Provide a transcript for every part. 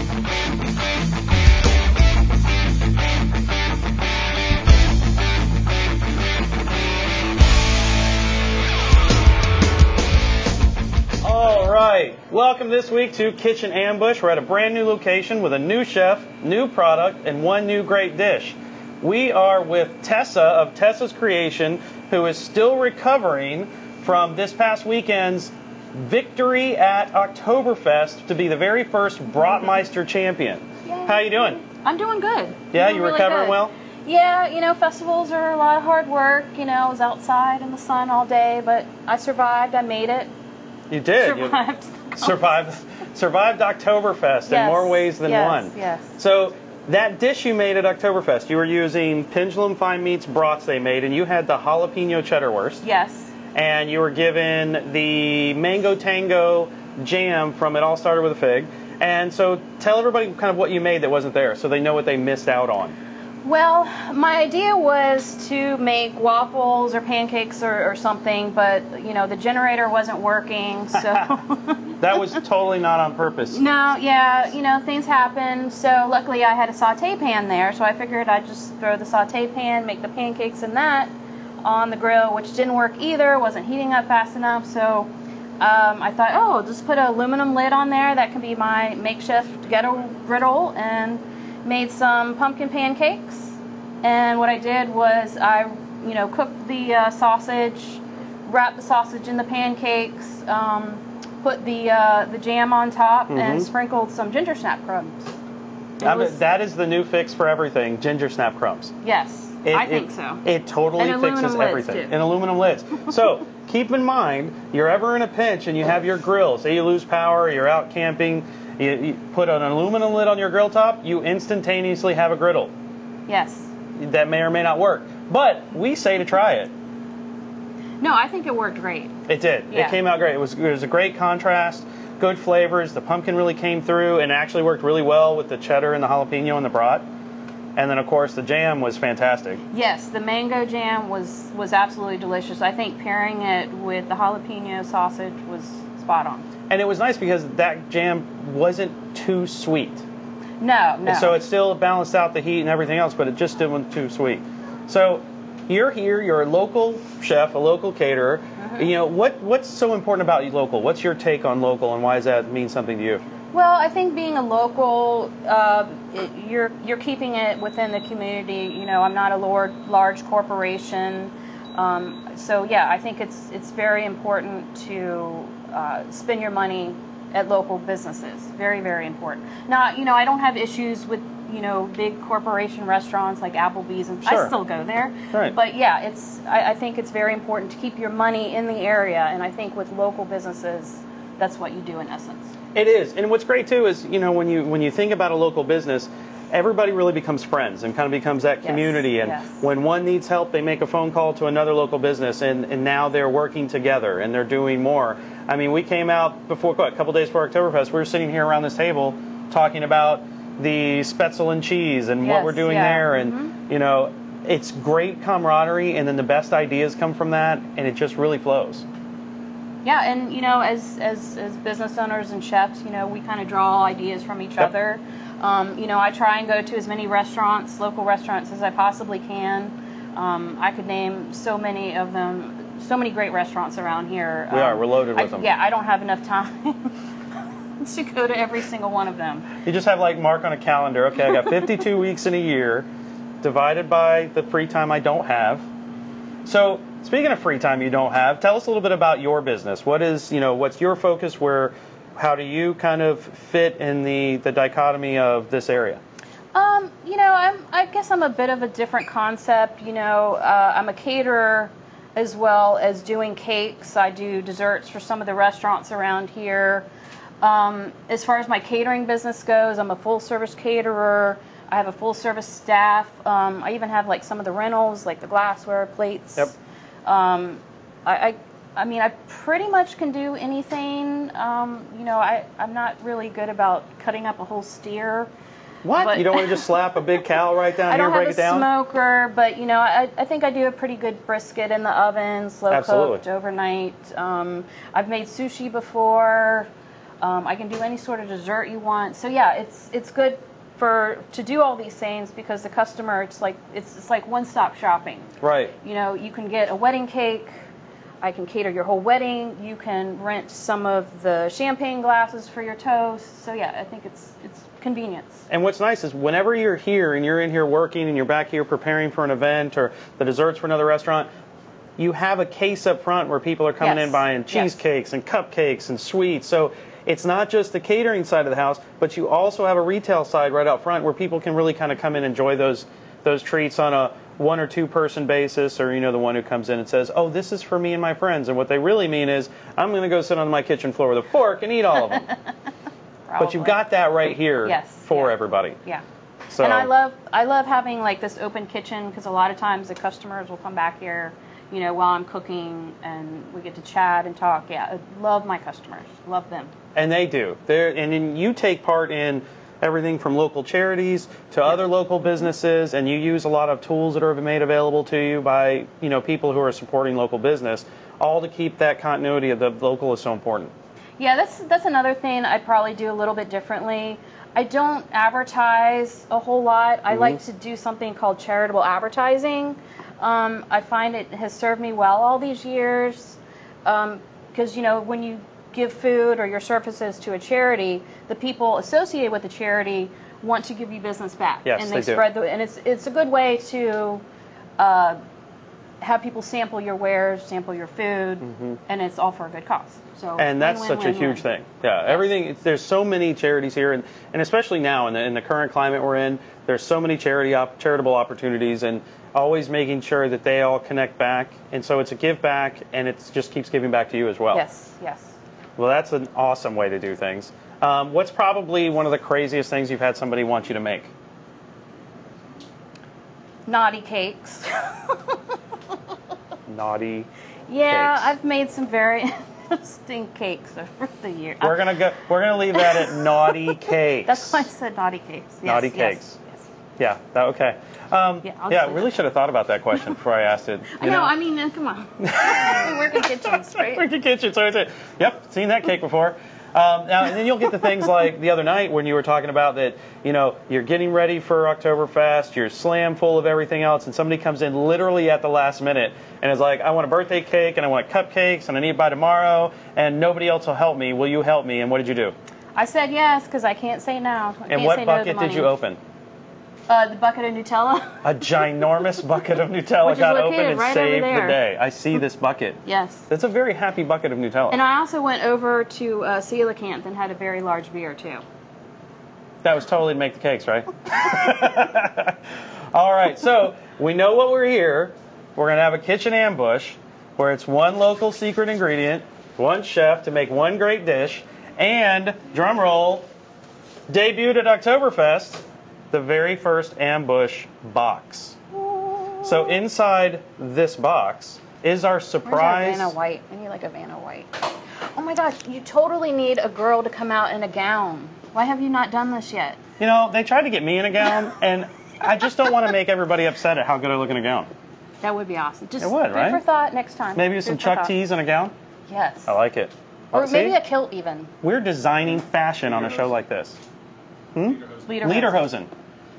All right. Welcome this week to Kitchen Ambush. We're at a brand new location with a new chef, new product, and one new great dish. We are with Tessa of Tessa's Creation, who is still recovering from this past weekend's victory at Oktoberfest to be the very first Bratmeister champion. How you doing? I'm doing good. Yeah, Doing you really recovering good. well? Yeah, you know, festivals are a lot of hard work. You know, I was outside in the sun all day, but I survived. I made it. You did. You Survived. survived survived Oktoberfest in more ways than yes, one. yes. So that dish you made at Oktoberfest, you were using Pendulum Fine Meats brats they made, and you had the jalapeno cheddar wurst, Yes. And you were given the mango tango jam from It All Started with a Fig. And so tell everybody kind of what you made that wasn't there, so they know what they missed out on. Well, my idea was to make waffles or pancakes or, or something, but you know, the generator wasn't working, so. That was totally not on purpose. No, yeah, you know, things happen. So luckily I had a saute pan there, so I figured I'd just throw the saute pan, make the pancakes in that on the grill, which didn't work either, wasn't heating up fast enough. So um, I thought, oh, just put an aluminum lid on there. That can be my makeshift ghetto griddle, and made some pumpkin pancakes. And what I did was I, you know, cooked the uh, sausage, wrapped the sausage in the pancakes. Um, put the uh, the jam on top and Mhm. sprinkled some ginger snap crumbs. It I mean, was- that is the new fix for everything ginger snap crumbs. yes, It- I it- think so. It totally And fixes everything. too. And aluminum lids. so keep in mind, you're ever in a pinch and you have your grill. Say you lose power, you're out camping, you, you put an aluminum lid on your grill top, you instantaneously have a griddle. yes. That may or may not work. But we say to try it. No, I think it worked great. It did. Yeah. It came out great. It was, it was a great contrast, good flavors. The pumpkin really came through and actually worked really well with the cheddar and the jalapeno and the brat. And then, of course, the jam was fantastic. Yes, the mango jam was was absolutely delicious. I think pairing it with the jalapeno sausage was spot on. And it was nice because that jam wasn't too sweet. No, no. So it still balanced out the heat and everything else, but it just didn't too sweet. So you're here, you're a local chef, a local caterer. Mm-hmm. You know, what what's so important about you local? What's your take on local and why does that mean something to you? Well, I think being a local, uh, it, you're you're keeping it within the community. You know, I'm not a large large corporation, um, so yeah, I think it's it's very important to uh, spend your money at local businesses. Very very important. Now, you know, I don't have issues with you know big corporation restaurants like Applebee's, and Sure. I still go there. Right. But yeah, it's I, I think it's very important to keep your money in the area, and I think with local businesses, that's what you do in essence. It is, and what's great too is you know when you when you think about a local business, everybody really becomes friends and kind of becomes that Yes, community. And yes. when one needs help, they make a phone call to another local business, and and now they're working together and they're doing more. I mean, we came out before what, a couple days before Oktoberfest. We were sitting here around this table talking about the Spaetzle and cheese and what we're doing yeah, there, and mhm. you know. It's great camaraderie, and then the best ideas come from that, and it just really flows. Yeah, and you know, as as as business owners and chefs, you know, we kind of draw ideas from each Yep. other. Um, you know, I try and go to as many restaurants, local restaurants, as I possibly can. Um, I could name so many of them, so many great restaurants around here. We are. Um, We're loaded I- with them. Yeah, I don't have enough time to go to every single one of them. You just have like mark on a calendar. Okay, I got 52 weeks in a year, divided by the free time I don't have. So speaking of free time you don't have, tell us a little bit about your business. What is you know what's your focus? Where how do you kind of fit in the the dichotomy of this area? Um, you know, I'm, I guess I'm a bit of a different concept. You know, uh, I'm a caterer as well as doing cakes. I do desserts for some of the restaurants around here. Um, as far as my catering business goes, I'm a full service caterer. I have a full service staff. Um, I even have like some of the rentals, like the glassware, plates. Yep. Um, I, I, I mean, I pretty much can do anything. Um, you know, I, I'm not really good about cutting up a whole steer. What? But- you don't want to just slap a big cow right down I here don't have a smoker, but you know, I, I think I do a pretty good brisket in the oven, slow Absolutely. cooked overnight. Um, I've made sushi before. Um, I can do any sort of dessert you want. So yeah, it's it's good for to do all these things because the customer it's like it's it's like one-stop shopping. Right. You know, you can get a wedding cake. I can cater your whole wedding. You can rent some of the champagne glasses for your toast. So yeah, I think it's it's convenience. And what's nice is whenever you're here and you're in here working and you're back here preparing for an event or the desserts for another restaurant, you have a case up front where people are coming Yes. in buying Yes. cheesecakes and cupcakes and sweets. So it's not just the catering side of the house, but you also have a retail side right out front where people can really kind of come in and enjoy those those treats on a one or two person basis or you know the one who comes in and says, "Oh, this is for me and my friends." And what they really mean is, "I'm going to go sit on my kitchen floor with a fork and eat all of them." but you've got that right here Yes, for yeah. everybody. yeah. So And I love I love having like this open kitchen because a lot of times the customers will come back here, you know, while I'm cooking and we get to chat and talk. Yeah, I love my customers. Love them. And they do. They're, and then you take part in everything from local charities to other local businesses, and you use a lot of tools that are made available to you by you know people who are supporting local business, all to keep that continuity of the local is so important. Yeah, that's that's another thing I'd probably do a little bit differently. I don't advertise a whole lot. I mm-hmm. like to do something called charitable advertising. Um, I find it has served me well all these years because you know when you give food or your services to a charity, the people associated with the charity want to give you business back, Yes, and they do. spread the and it's it's a good way to. Uh, have people sample your wares, sample your food, and it's all for a good cause. So Mm-hmm. And that's win, such win, a win, huge thing. Yeah, everything. It's, there's so many charities here, and, and especially now in the in the current climate we're in, there's so many charity op, charitable opportunities, and always making sure that they all connect back. And so it's a give back, and it just keeps giving back to you as well. Yes, yes. Well, that's an awesome way to do things. Um, what's probably one of the craziest things you've had somebody want you to make? Naughty cakes. Naughty. yeah, Cakes. I've made some very interesting cakes over the years. We're gonna go. We're gonna leave that at naughty cakes. That's why I said naughty cakes. Yes, Naughty cakes. yes. Yeah. That, okay. Um, Yeah, I'll yeah. Really should have thought about that question before I asked it. I you know. I mean, uh, come on. we work in kitchens, right? We work in kitchen. So I said, yep, seen that cake before. Um, now, and then you'll get the things like the other night when you were talking about that, you know, you're getting ready for Oktoberfest, you're slam full of everything else, and somebody comes in literally at the last minute and is like, I want a birthday cake and I want cupcakes and I need it by tomorrow and nobody else will help me. Will you help me? And what did you do? I said yes because I can't say no. I And can't what no bucket money. did you open? Uh, the bucket of Nutella. A ginormous bucket of Nutella Which got open and right over saved the day. I see this bucket. yes. That's a very happy bucket of Nutella. And I also went over to uh, Coelacanth and had a very large beer too. That was totally to make the cakes, right? All right, so we know what we're here. We're going to have a kitchen ambush where it's one local secret ingredient, one chef to make one great dish, and, drum roll, debuted at Oktoberfest, the very first ambush box. So inside this box is our Where's our surprise. Vanna White? I need like a Vanna White. Oh my gosh, you totally need a girl to come out in a gown. Why have you not done this yet? You know, they tried to get me in a gown, and I just don't want to make everybody upset at how good I look in a gown. That would be awesome. Just It would, right? for thought next time. Maybe Food some Chuck tees and a gown. Yes. I like it. or See? maybe a kilt even. We're designing fashion on a show like this. Hmm? Leader. Lederhosen.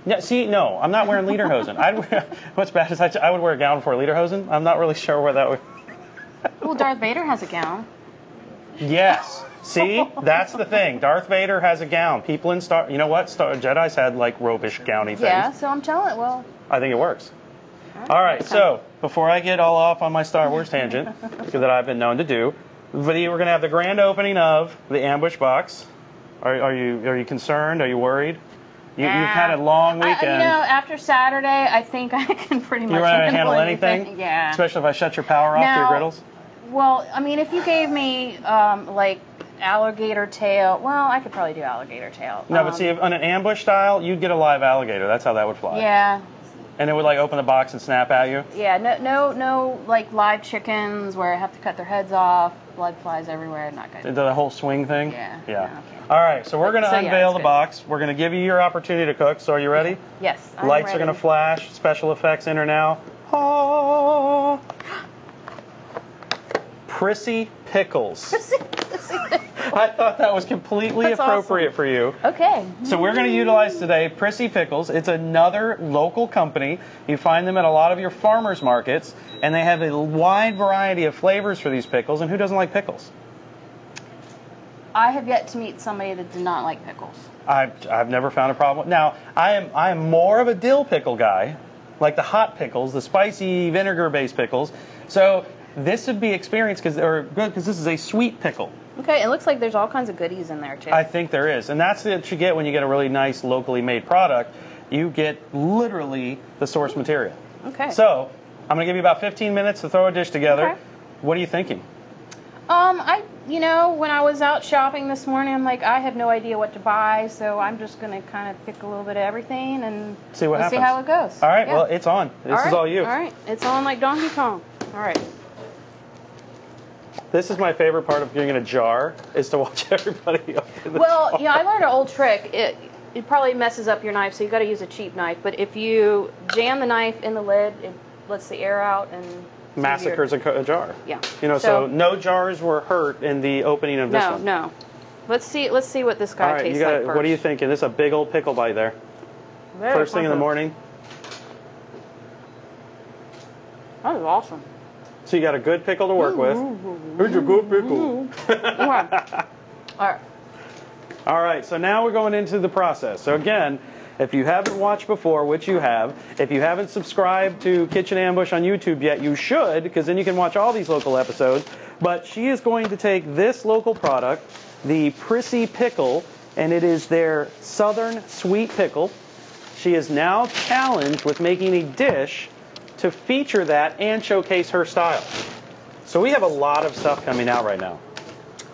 Yeah, see, no, I'm not wearing lederhosen. I'd wear, what's bad is I, I would wear a gown for a lederhosen. I'm not really sure where that would. Well, Darth Vader has a gown. Yes. See, that's the thing. Darth Vader has a gown. People in Star, you know what? Star Jedi's had like robish gowny things. Yeah. So I'm telling. It. Well. I think it works. All right, so before I get all off on my Star Wars tangent that I've been known to do, we're gonna have the grand opening of the ambush box. Are, are you are you concerned? Are you worried? You, you've had a long I- weekend. you know, after Saturday, I think I can pretty much you handle handle anything? Yeah. Especially if I shut your power off to your griddles. Well, I mean, if you gave me um, like alligator tail, well, I could probably do alligator tail. No, but Um, see, on an ambush style, you'd get a live alligator. That's how that would fly. Yeah. And it would like open the box and snap at you. Yeah, no, no, no, like live chickens where I have to cut their heads off, blood flies everywhere. Not good. Into the whole swing thing. Yeah, Yeah. no, okay. All right, so we're gonna So, unveil it's the good. box. We're gonna give you your opportunity to cook. So are you ready? Yes. I'm Lights are going to flash. Special effects enter now. Ah. Prissy pickles. I thought that was completely That's appropriate awesome. for you. Okay. So we're going to utilize today Prissy Pickles. It's another local company. You find them at a lot of your farmers markets, and they have a wide variety of flavors for these pickles. And who doesn't like pickles? I have yet to meet somebody that did not like pickles. I've, I've never found a problem. Now, I am I am more of a dill pickle guy, like the hot pickles, the spicy vinegar-based pickles. So this would be experienced because or good because this is a sweet pickle. Okay, it looks like there's all kinds of goodies in there too. I think there is, and that's what you get when you get a really nice locally made product. You get literally the source material. okay. So I'm gonna give you about 15 minutes to throw a dish together. Okay. What are you thinking? Um, I, you know, when I was out shopping this morning, I'm like, I have no idea what to buy, so I'm just gonna kind of pick a little bit of everything and See what we'll happens. see how it goes. All right. Yeah. Well, it's on. This is right, all you. All right, it's on like Donkey Kong. All right. This is my favorite part of being in a jar is to watch everybody Well, jar. you know, I learned an old trick. It it probably messes up your knife, so you got to use a cheap knife. But if you jam the knife in the lid, it lets the air out and easier. massacres a, a jar. Yeah. You know, so, no jars were hurt in the opening of this no, one. no. no. Let's see. Let's see what this guy All right, tastes you got. like first. what are you thinking? This is a big old pickle bite there. Very First thing in the morning. That was awesome. So you got a good pickle to work with. Here's your good pickle. All right. All right, so now we're going into the process. So again, if you haven't watched before, which you have, if you haven't subscribed to Kitchen Ambush on YouTube yet, you should, because then you can watch all these local episodes. But she is going to take this local product, the Prissy Pickle, and it is their Southern Sweet Pickle. She is now challenged with making a dish to feature that and showcase her style. So we have a lot of stuff coming out right now.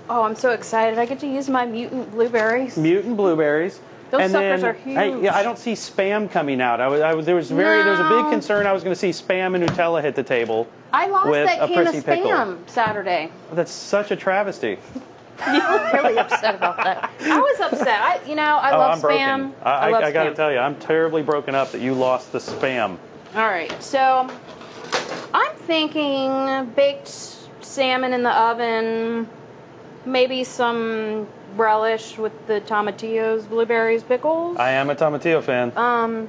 Oh, I'm so excited! I get to use my mutant blueberries. mutant blueberries. Those and suckers then, are huge. I, yeah, I don't see spam coming out. I was, I was, there was very, there was a big concern I was going to see spam and Nutella hit the table. I lost with that a can of Prissy pickle. spam Saturday. Oh, that's such a travesty. You look really upset about that. I was upset. I, you know, I oh, love I'm spam. broken. I, I, love I got to tell you, I'm terribly broken up that you lost the spam. All right, so I'm thinking baked salmon in the oven, maybe some relish with the tomatillos, blueberries, pickles. I am a tomatillo fan. um,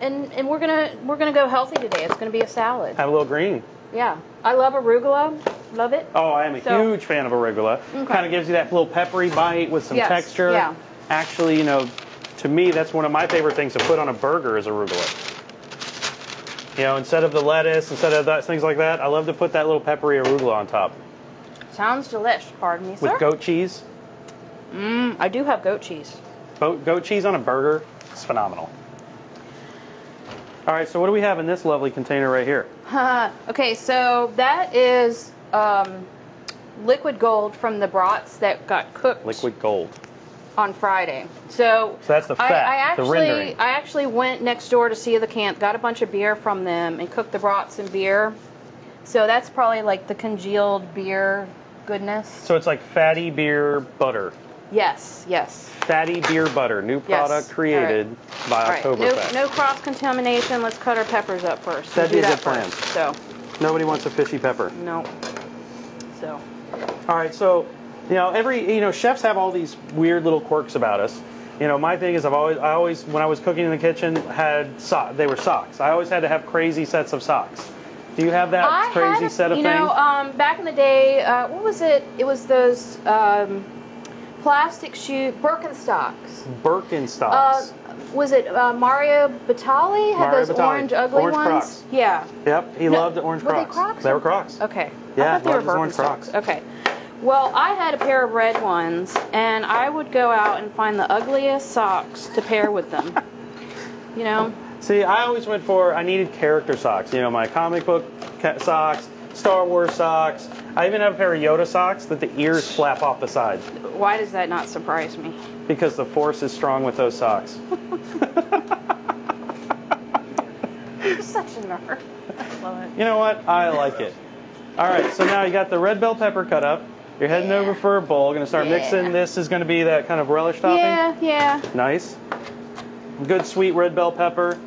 and and we're gonna we're gonna go healthy today. It's gonna be a salad. Have a little green. Yeah, I love arugula. Love it. Oh, I am a So- huge fan of arugula. Okay. Kind of gives you that little peppery bite with some Yes, texture. yeah. Actually, you know, to me, that's one of my favorite things to put on a burger is arugula. You know, instead of the lettuce, instead of that, things like that, I love to put that little peppery arugula on top Sounds delish. Pardon me, sir. with goat cheese. Mm, I do have goat cheese. Goat, goat cheese on a burger, it's phenomenal. All right, so what do we have in this lovely container right here? okay, so that is um, liquid gold from the brats that got cooked Liquid gold. On Friday. So, So that's the I, fat, I the actually, rendering. I actually went next door to Coelacanth, got a bunch of beer from them, and cooked the brats in beer. So that's probably like the congealed beer goodness. So it's like fatty beer butter. Yes, yes. Fatty beer butter, new Yes. product created by All right, no, no cross contamination. Let's cut our peppers up first. That'd We'll be do a good that plan. first. So, Nobody wants a fishy pepper. no. So, All right, so you know every you know chefs have all these weird little quirks about us. You know, my thing is I've always I always when I was cooking in the kitchen had so- they were socks. I always had to have crazy sets of socks. Do you have that I crazy had, set of you things? know, um, back in the day, uh, what was it? It was those um, plastic shoe Birkenstocks. Birkenstocks. Uh, was it uh, Mario Batali had Mario those Batali. orange ugly Orange ones? Crocs. Yeah. yep, he No, loved the orange were Crocs. they Crocs? They were Crocs. Okay. Yeah, I thought they were orange. Crocs. Okay. Well, I had a pair of red ones, and I would go out and find the ugliest socks to pair with them. you know. See, I always went for I needed character socks. You know, my comic book ca- socks, Star Wars socks. I even have a pair of Yoda socks that the ears flap off the side Why does that not surprise me? because the force is strong with those socks. You're such a nerd. I love it. You know what? I like it. All right, so now you got the red bell pepper cut up. You're heading Yeah. over for a bowl. Going to start Yeah. mixing. This is going to be that kind of relish topping. Yeah, yeah. Nice. Good sweet red bell pepper,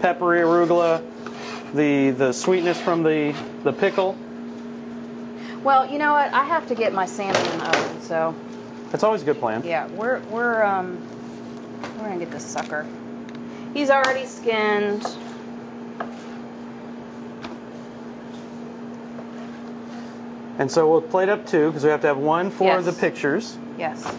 peppery arugula, the the sweetness from the the pickle. Well, you know what? I have to get my salmon in the oven, so That's always a good plan. yeah, we're we're um we're gonna get this sucker. He's already skinned. And so we'll plate up two because we have to have one for Yes. the pictures, Yes.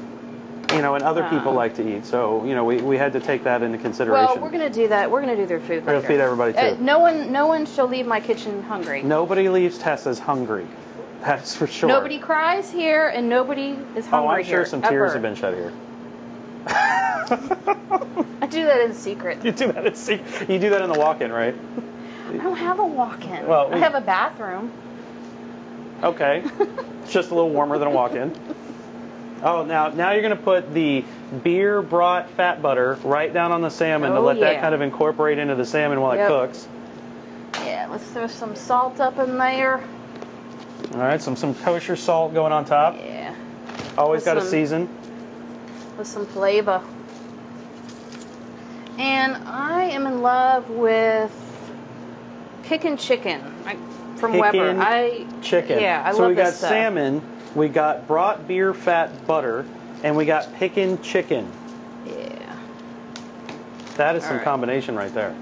you know, and other people Um, like to eat. So, you know, we, we had to take that into consideration. Well, we're gonna do that. We're gonna do their food We're gonna feed everybody, Uh, too. no one, no one shall leave my kitchen hungry. Nobody leaves Tessa's hungry. That's for sure. Nobody cries here, and nobody is hungry Oh, I'm sure here, some tears ever. have been shed here. I do that in secret. you do that in secret. You do that in the walk-in, right? I don't have a walk-in. Well, I we- have a bathroom. Okay. It's just a little warmer than a walk-in. Oh, now now you're gonna put the beer brat fat butter right down on the salmon to Oh, let that kind of incorporate into the salmon while it cooks. Yeah, let's throw some salt up in there. All right, some some kosher salt going on top. Yeah, Always got to season. with some flavor. And I am in love with kickin' chicken like, from Weber. I Chicken. Yeah, I so love we got this stuff. salmon, we got brat beer fat butter, and we got kickin' chicken. Yeah. That is All some right. combination right there.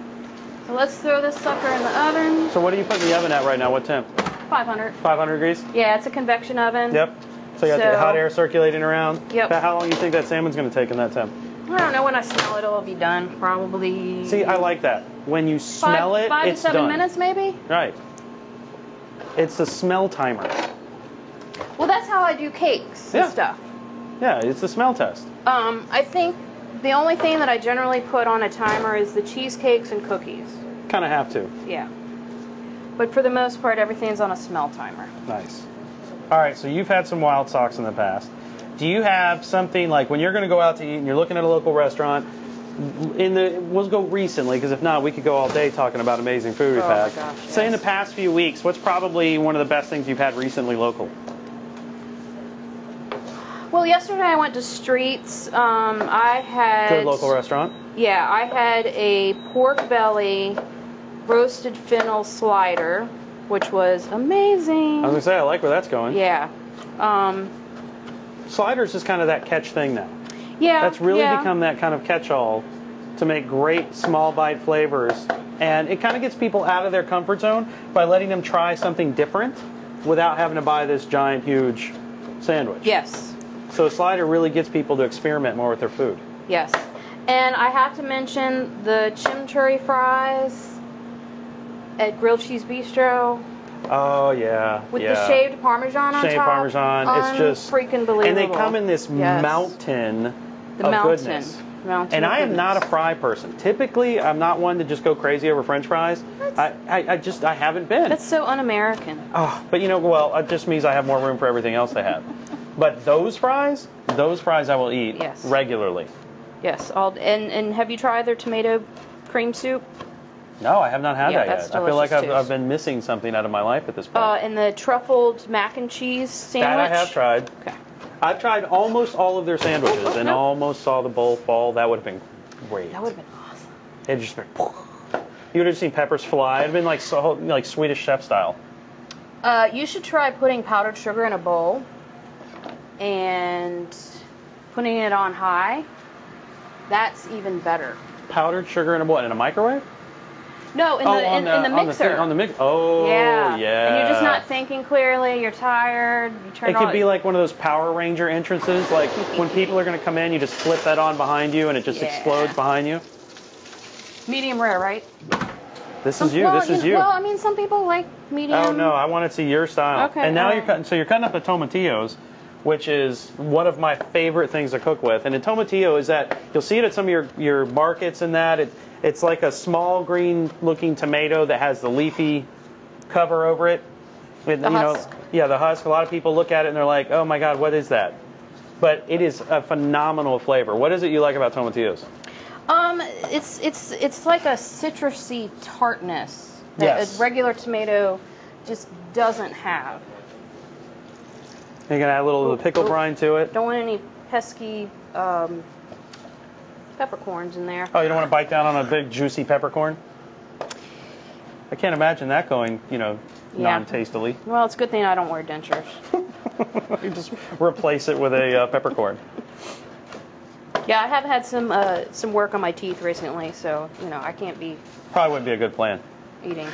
So let's throw this sucker in the oven. So what are you putting the oven at right now? What temp? 500. 500 degrees? Yeah, it's a convection oven. Yep. So you got the hot air circulating around. Yep. About how long do you think that salmon's going to take in that temp? I don't know when I smell it, it'll be done. Probably. See, I like that. When you five, smell it, five it's to seven done. minutes, maybe. Right. It's a smell timer. Well, that's how I do cakes Yeah. and stuff. Yeah, it's a smell test. Um, I think the only thing that I generally put on a timer is the cheesecakes and cookies. Kind of have to. Yeah. But for the most part, everything's on a smell timer. Nice. All right, so you've had some wild socks in the past. Do you have something like when you're going to go out to eat and you're looking at a local restaurant? In the we'll go recently because if not, we could go all day talking about amazing food we've Oh my had. gosh, Say in the past few weeks, what's probably one of the best things you've had recently local? Well, yesterday I went to Streets. Um, I had Good local restaurant. Yeah, I had a pork belly roasted fennel slider, which was amazing. I was gonna say I like where that's going. yeah. Um, Sliders is kind of that catch thing now. Yeah. That's really yeah. become that kind of catch-all to make great small bite flavors, and it kind of gets people out of their comfort zone by letting them try something different without having to buy this giant, huge sandwich. Yes. So a slider really gets people to experiment more with their food. Yes. And I have to mention the chimichurri fries at Grilled Cheese Bistro Oh yeah, with yeah. the shaved parmesan on Shaved top. Shaved parmesan. It's just freaking believable. And they come in this Yes. mountain the of mountain. goodness. Mountain And I am not a fry person. Typically, I'm not one to just go crazy over French fries. I, I, I just I haven't been. That's so un-American. Oh, but you know, well, it just means I have more room for everything else they have. But those fries, those fries I will eat Yes. regularly. Yes. All and and have you tried their tomato cream soup? No, I have not had Yeah, that yet. I feel like I've. I've been missing something out of my life at this point. Uh, and the truffled mac and cheese sandwich. that I have tried. Okay. I've tried almost all of their sandwiches and almost saw the bowl fall. That would have been great. That would have been awesome. It'd just been. You would have seen peppers fly. It'd been like so, like Swedish chef style. Uh, you should try putting powdered sugar in a bowl and putting it on high. That's even better. Powdered sugar in a bowl In a microwave? No, in oh, the in, the, in the on mixer. The, thing- on the mix. Oh, yeah. yeah. And you're just not thinking clearly. You're tired. You turn It on. could be like one of those Power Ranger entrances, like when people are going to come in, you just flip that on behind you, and it just Yeah. explodes behind you. medium rare, right? This Some- is you. Well, this is you. Well, I mean, some people like medium. oh no, I want to see your style. Okay, And now all you're cutting. So you're cutting up the tomatillos, which is one of my favorite things to cook with. And a tomatillo is that you'll see it at some of your your markets and that it it's like a small green looking tomato that has the leafy cover over it. It- The you husk. know, yeah, the husk. A lot of people look at it and they're like, "Oh my God, what is that?" But it is a phenomenal flavor. What is it you like about tomatillos? Um, it's it's it's like a citrusy tartness that Yes. a regular tomato just doesn't have. You're gonna add a little of the pickle brine to it. Don't want any pesky um, peppercorns in there. Oh, you don't want to bite down on a big juicy peppercorn? I can't imagine that going, you know, Yeah. non-tastily. Well, it's a good thing I don't wear dentures. you just replace it with a uh, peppercorn. Yeah, I have had some uh, some work on my teeth recently, so you know I can't be Probably wouldn't be a good plan. eating.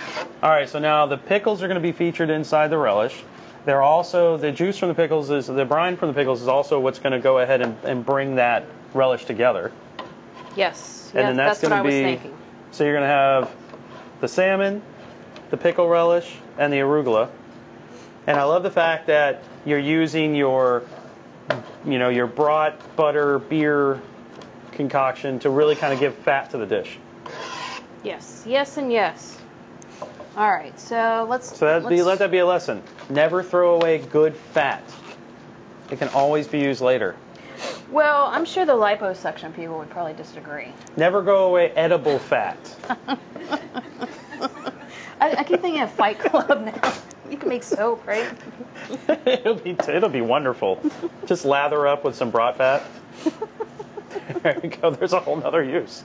All right, so now the pickles are going to be featured inside the relish. They're also the juice from the pickles is the brine from the pickles is also what's going to go ahead and, and bring that relish together. Yes, And yeah, then that's what I gonna was be- thinking. So you're going to have the salmon, the pickle relish, and the arugula. And I love the fact that you're using your, you know, your brat butter beer concoction to really kind of give fat to the dish. Yes, yes, and yes. All right, so let's. So that be, let that be a lesson. Never throw away good fat. It can always be used later. Well, I'm sure the liposuction people would probably disagree. Never go away edible fat. I, I keep thinking of Fight Club now. You can make soap, right? it'll be it'll be wonderful. Just lather up with some brat fat. There you go. There's a whole nother use.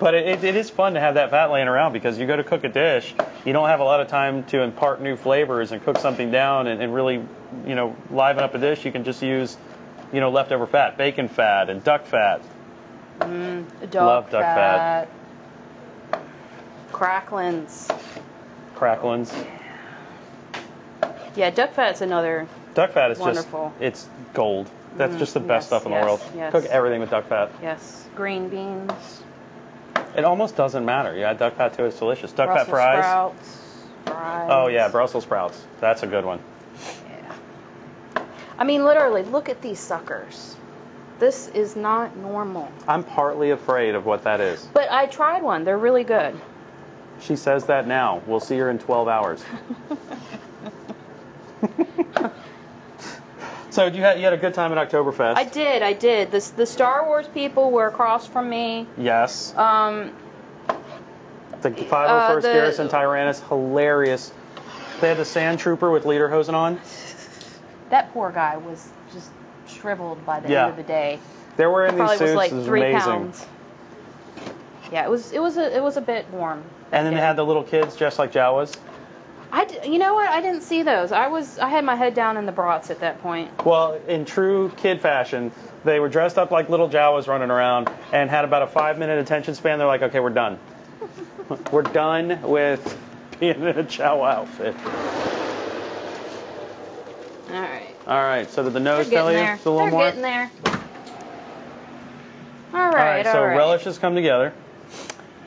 But it, it, is fun to have that fat laying around because you go to cook a dish, you don't have a lot of time to impart new flavors and cook something down and, and really, you know, liven up a dish. You can just use, you know, leftover fat, bacon fat and duck fat. Mm, Love duck fat. Cracklins. Cracklins. Yeah, duck fat's another. Duck fat is Wonderful. just it's gold. That's Mm, just the best yes, stuff in yes, the world. yes. Cook everything with duck fat. Yes, green beans. It almost doesn't matter. Yeah, duck fat too it's delicious. Duck Brussels fat fries. Sprouts, fries. Oh yeah, Brussels sprouts. That's a good one. Yeah. I mean, literally, look at these suckers. This is not normal. I'm partly afraid of what that is. But I tried one. They're really good. She says that now. We'll see her in 12 hours. so you had you had a good time at Oktoberfest? I did. I did. This the Star Wars people were across from me. Yes. Um, The 501st Uh, the- Garrison Tyrannus, hilarious. They had the Sand Trooper with lederhosen on. that poor guy was just shriveled by the Yeah. end of the day. They're wearing these Probably suits. was like it was three amazing. pounds. Yeah, it was. It was a. It was a bit warm. And then they had the little kids dressed like Jawas. I. You know what? I didn't see those. I was. I had my head down in the brats at that point. Well, in true kid fashion, they were dressed up like little Jawas running around and had about a five minute attention span. They're like, okay, we're done. we're done with being in a Jawa outfit. All right. All right, so did the They're nose tell you there. a little They're more? getting there. All all right. right, so all right. relishes come together.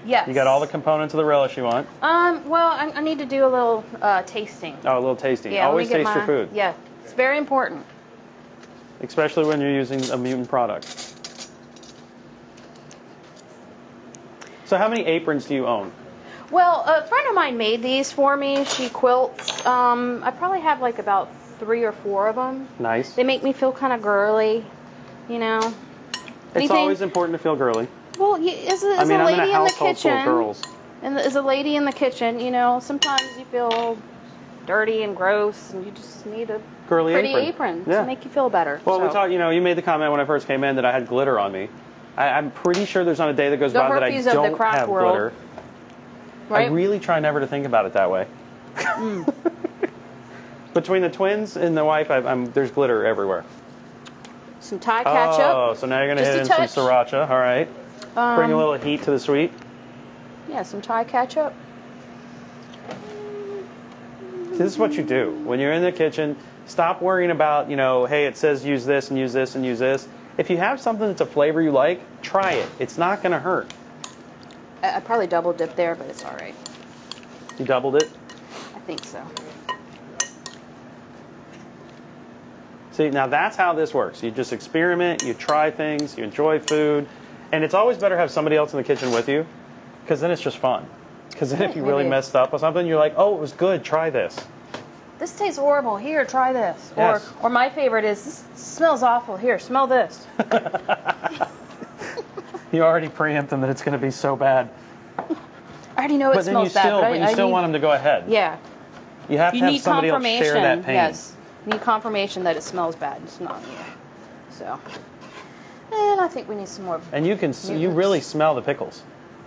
Yes. You got all the components of the relish you want. Um. Well, I, I need to do a little uh, tasting. Oh, a little tasting. Yeah. let me Always get taste your food, Yeah. It's very important. especially when you're using a mutant product. So, how many aprons do you own? Well, a friend of mine made these for me. She quilts. Um, I probably have like about three or four of them. Nice. They make me feel kind of girly, you know. It's Anything- always important to feel girly. Well, as a, as I mean, a I'm lady in a in the household full of kitchen, girls. and as a lady in the kitchen, you know, sometimes you feel dirty and gross, and you just need a Girly pretty apron. apron, Yeah. to make you feel better. Well, we talked. You know, you made the comment when I first came in that I had glitter on me. I, I'm pretty sure there's not a day that goes The by that I herpes of the don't have world. glitter. right? I really try never to think about it that way. Mm. Between the twins and the wife, I, I'm, there's glitter everywhere. Some Thai ketchup. Oh, so now you're gonna Just hit in touch. some sriracha. All right, um, bring a little heat to the sweet. Yeah, some Thai ketchup. This is what you do when you're in the kitchen. Stop worrying about, you know, hey, it says use this and use this and use this. If you have something that's a flavor you like, try it. It's not gonna hurt. I, I probably double dipped there, but it's all right. You doubled it. I think so. See, now that's how this works. You just experiment, you try things, you enjoy food, and it's always better to have somebody else in the kitchen with you, because then it's just fun. Because then if you really Maybe. messed up or something, you're like, oh, it was good, try this. This tastes horrible. Here, try this. Yes. Or, or my favorite is this smells awful. Here, smell this. you already preempt them that it's going to be so bad. I already know it but then you smells bad. still, but, I, you I still need, want them to go ahead. Yeah. You have You to have need somebody else confirmation. share that pain. Yes. You need confirmation that it smells bad. It's not you. So. And I think we need some more. And you can, s you really smell the pickles.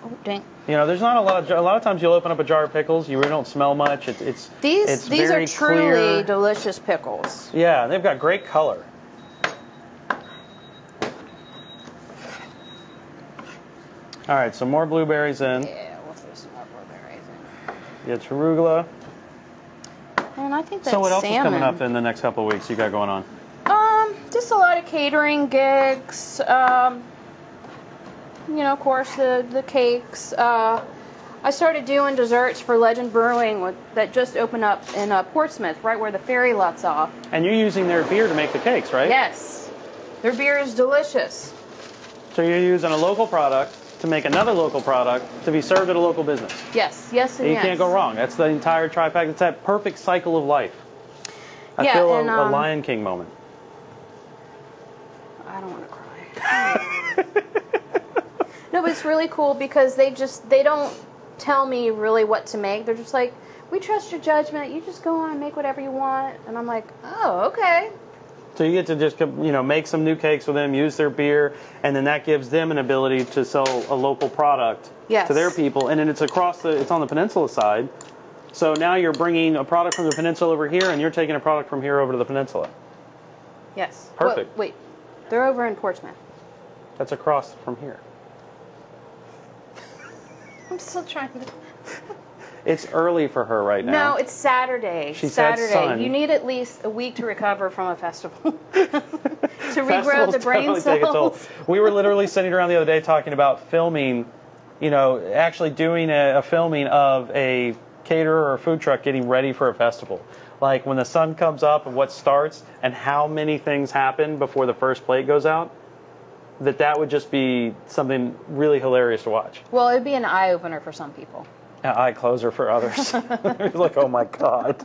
Oh, dang. You know, there's not a lot of a lot of times you'll open up a jar of pickles, you really don't smell much. It's it's These it's these very are truly clear. delicious pickles. Yeah, they've got great color. All right, so more blueberries in. Yeah, we'll throw some more blueberries in. It's arugula. And I think that's So what else salmon. is coming up in the next couple of weeks? You got going on? Just a lot of catering gigs. Um, you know, of course, the the cakes. Uh, I started doing desserts for Legend Brewing with, that just opened up in uh, Portsmouth, right where the ferry lets off. And you're using their beer to make the cakes, right? Yes, their beer is delicious. So you're using a local product to make another local product to be served at a local business. Yes, yes, and you yes. can't go wrong. That's the entire trifecta. It's that perfect cycle of life. I Yeah, feel and, a, a um, Lion King moment. I don't want to cry. No, but it's really cool because they just they don't tell me really what to make. They're just like, we trust your judgment. You just go on and make whatever you want. And I'm like, oh, okay. So you get to just you know make some new cakes with them, use their beer, and then that gives them an ability to sell a local product Yes. to their people. And then it's across the it's on the peninsula side. So now you're bringing a product from the peninsula over here, and you're taking a product from here over to the peninsula. Yes. Perfect. Wait. They're over in Portsmouth. That's across from here. I'm still trying to. It's early for her right now. No, it's Saturday. She said Saturday. sun. You need at least a week to recover from a festival to regrow Festivals the brain definitely take a toll. cells. We were literally sitting around the other day talking about filming, you know, actually doing a, a filming of a caterer or food truck getting ready for a festival. Like when the sun comes up and what starts and how many things happen before the first plate goes out. That that would just be something really hilarious to watch. Well, it'd be an eye opener for some people. An eye closer for others. like, oh my god.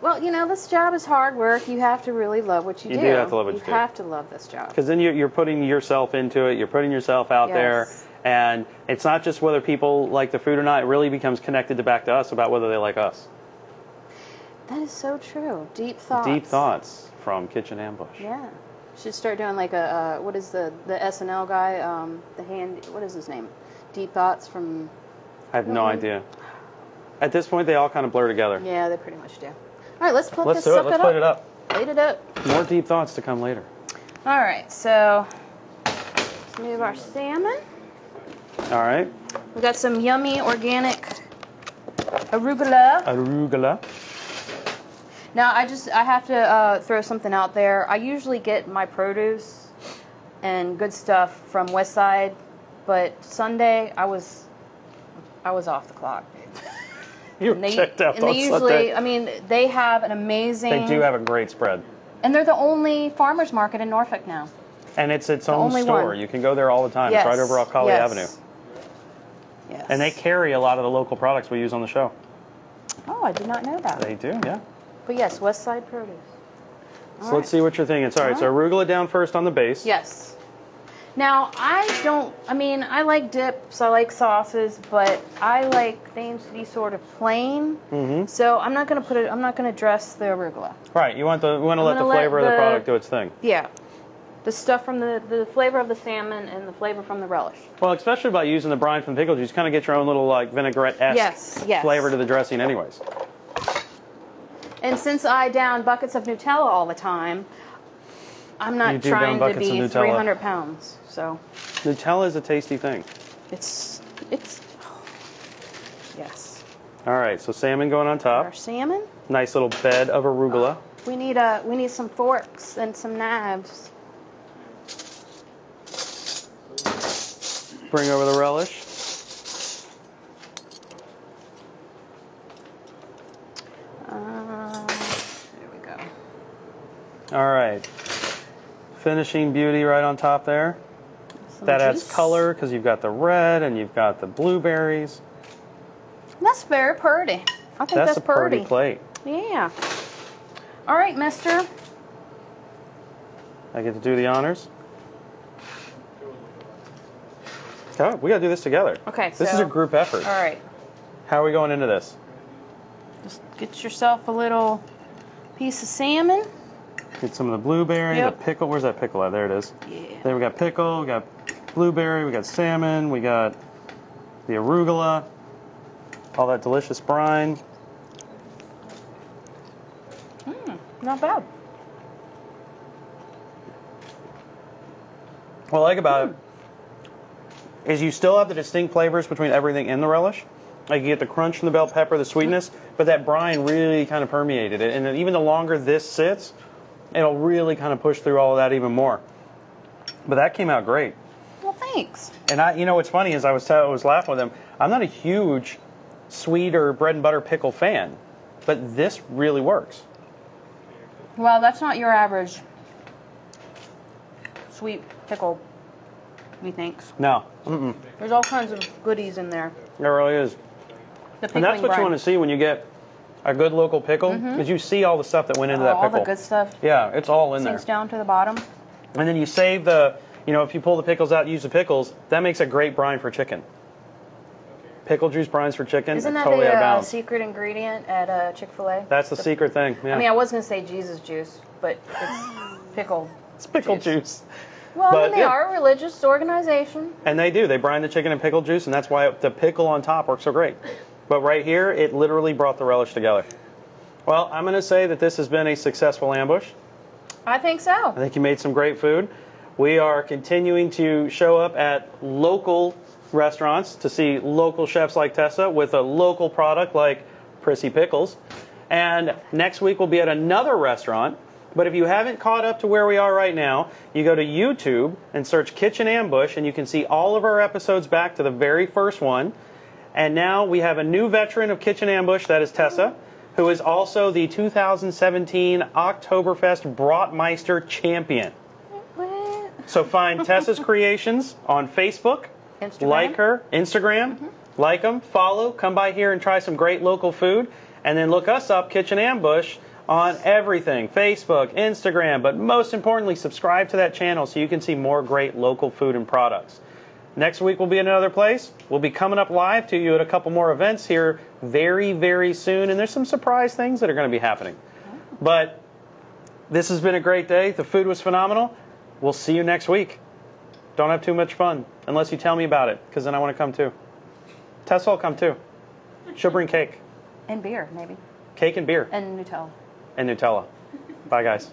Well, you know, this job is hard work. You have to really love what you, You do have to love what you do. have to love this job. Because then you're, you're putting yourself into it, you're putting yourself out there, and it's not just whether people like the food or not. It really becomes connected to back to us about whether they like us. That is so true. Deep thoughts. Deep thoughts from Kitchen Ambush. Yeah. Should start doing like a uh, what is the the SNL guy? Um, the hand. What is his name? Deep thoughts from. I have no Mhm. idea. At this point, they all kind of blur together. Yeah, they pretty much do. All right, let's put Let's this do it. Let's it plate up. it up. Plate it up. More deep thoughts to come later. All right, so let's move our salmon. All right. We got some yummy organic arugula. Arugula. Now I just I have to uh, throw something out there. I usually get my produce and good stuff from Westside, but Sunday I was I was off the clock. You And they, checked out and on they usually, Sunday. I mean, they have an amazing. They do have a great spread. And they're the only farmers market in Norfolk now. And it's its The own only store. one. You can go there all the time. yes. It's right over Alcali yes. Avenue. Yes. And they carry a lot of the local products we use on the show. Oh, I did not know that. They do, yeah. But yes, West Side Produce. So let's see what you're thinking. Sorry, All so arugula down first on the base. Yes. Now I don't. I mean, I like dips. I like sauces, but I like things to be sort of plain. Mm-hmm. So I'm not gonna put it. I'm not gonna dress the arugula. Right. You want the you want to let the gonna let flavor of the the- product do its thing. Yeah. The stuff from the the flavor of the salmon and the flavor from the relish. Well, especially by using the brine from the pickle juice, you kind of get your own little like vinaigrette esque Yes. Yes. flavor to the dressing, anyways. And since I down buckets of Nutella all the time, I'm You not do down trying to buckets of be Nutella. 300 pounds. So Nutella is a tasty thing. it's it's. Yes. All right, so salmon going on top. Our top. salmon. Nice little bed of arugula. Uh, we need a we need some forks and some knives. Bring over the relish. Uh, there we go. All right. Finishing beauty right on top there. Some That adds color because you've got the red and you've got the blueberries. That's very pretty. I think That's that's, a pretty plate. Yeah. All right, Mister. I get to do the honors. Oh, we got to do this together. Okay. This so, is a group effort. All right. How are we going into this? Just get yourself a little piece of salmon. Get some of the blueberry, Yep. the pickle. Where's that pickle at? There it is. Yeah. Then we got pickle, we got blueberry, we got salmon, we got the arugula, all that delicious brine. Mm, not bad. What I like about it is you still have the distinct flavors between everything in the relish. Like you get the crunch from the bell pepper, the sweetness, but that brine really kind of permeated it. And then even the longer this sits, it'll really kind of push through all of that even more. But that came out great. Well, thanks. And I, you know, what's funny is I was tell, I was laughing with him. I'm not a huge sweet or bread and butter pickle fan, but this really works. Well, that's not your average sweet pickle, methinks. No, mm-mm, There's all kinds of goodies in there. There really is. The And that's what you want to see when you get a good local pickle, Mhm. you see all the stuff that went into Oh, that pickle. all the good stuff Yeah, it's all in there. sinks down to the bottom. And then you save the, you know, if you pull the pickles out, use the pickles, that makes a great brine for chicken. Pickle juice brines for chicken, Isn't that totally the out of uh, secret ingredient at uh, Chick Fil A? That's the secret thing. Yeah. I mean, I was gonna say Jesus juice, but it's pickle. it's pickle juice. juice. Well, I mean, they yeah. are a religious organization. And they do. They brine the chicken in pickle juice, and that's why the pickle on top works so great. But right here, it literally brought the relish together. Well, I'm going to say that this has been a successful ambush. I think so. I think you made some great food. We are continuing to show up at local restaurants to see local chefs like Tessa with a local product like Prissy Pickles. And next week we'll be at another restaurant. But if you haven't caught up to where we are right now, you go to YouTube and search Kitchen Ambush, and you can see all of our episodes back to the very first one. And now we have a new veteran of Kitchen Ambush, that is Tessa, who is also the 2017 Oktoberfest Bratmeister champion. What? So find Tessa's Creations on Facebook, Instagram? like her, Instagram, mm-hmm. like them, follow, come by here and try some great local food, and then look us up, Kitchen Ambush, on everything Facebook, Instagram, but most importantly, subscribe to that channel so you can see more great local food and products. Next week we'll be in another place. We'll be coming up live to you at a couple more events here very, very soon, and there's some surprise things that are going to be happening. Oh. But this has been a great day. The food was phenomenal. We'll see you next week. Don't have too much fun unless you tell me about it, because then I want to come too. Tessa will come too. She'll bring cake, And beer, maybe. cake and beer, And Nutella. and Nutella. Bye, guys.